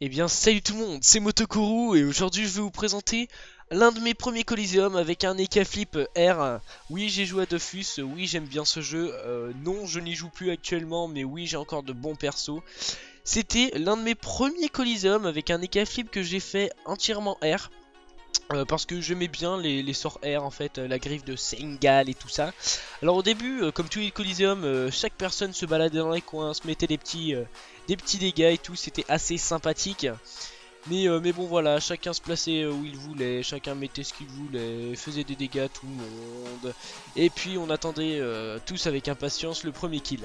Eh bien salut tout le monde, c'est Motokuru et aujourd'hui je vais vous présenter l'un de mes premiers Coliseum avec un Eka Flip R. Oui j'ai joué à Dofus, oui j'aime bien ce jeu, euh, non je n'y joue plus actuellement mais oui j'ai encore de bons persos. C'était l'un de mes premiers Coliseum avec un Eka Flip que j'ai fait entièrement R. Euh, parce que j'aimais bien les, sorts R en fait, euh, la griffe de Sengal et tout ça. Alors au début, euh, comme tous les Coliseum, chaque personne se baladait dans les coins, se mettait des petits, des petits dégâts et tout, c'était assez sympathique. Mais, mais bon voilà, chacun se plaçait où il voulait, chacun mettait ce qu'il voulait, faisait des dégâts à tout le monde. Et puis on attendait tous avec impatience le premier kill.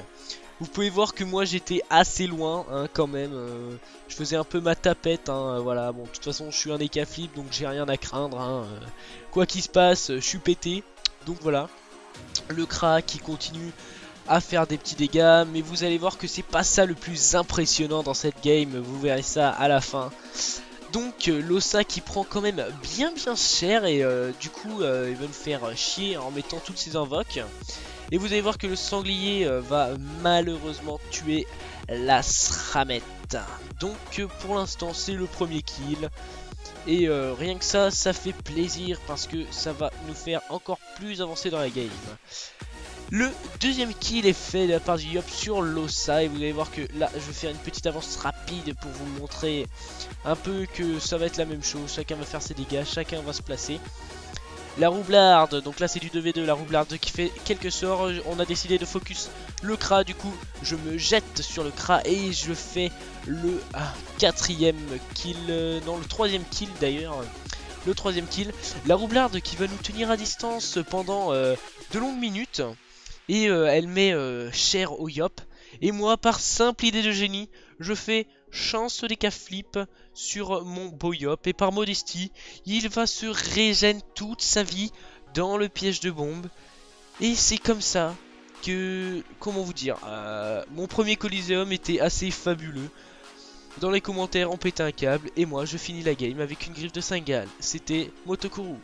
Vous pouvez voir que moi j'étais assez loin hein, quand même. Euh, je faisais un peu ma tapette. Hein, voilà, bon, de toute façon je suis un flip donc j'ai rien à craindre. Hein, euh. quoi qu'il se passe, je suis pété. Donc voilà. Le crack qui continue à faire des petits dégâts. Mais vous allez voir que c'est pas ça le plus impressionnant dans cette game. Vous verrez ça à la fin. Donc euh, l'Ossa qui prend quand même bien bien cher et du coup il va me faire chier en mettant toutes ses invoques. Et vous allez voir que le sanglier euh, va malheureusement tuer la Sramette. Donc euh, pour l'instant c'est le premier kill. Et euh, rien que ça, ça fait plaisir parce que ça va nous faire encore plus avancer dans la game. Le deuxième kill est fait de la part du Yop sur l'Ossa et vous allez voir que là je vais faire une petite avance rapide pour vous montrer un peu que ça va être la même chose. Chacun va faire ses dégâts, chacun va se placer. La roublarde, donc là c'est du 2v2, la roublarde qui fait quelques sorts. On a décidé de focus le Kra, du coup je me jette sur le Kra et je fais le ah, quatrième kill, euh, non le troisième kill d'ailleurs. Le troisième kill, la roublarde qui va nous tenir à distance pendant euh, de longues minutes. Et euh, elle met cher au Yop. Et moi, par simple idée de génie, je fais chance des cas flip sur mon Boyop. Et par modestie, il va se régénérer toute sa vie dans le piège de bombe. Et c'est comme ça que, comment vous dire, euh, mon premier Coliseum était assez fabuleux. Dans les commentaires, on pétait un câble et moi je finis la game avec une griffe de Singal. C'était Motokuru.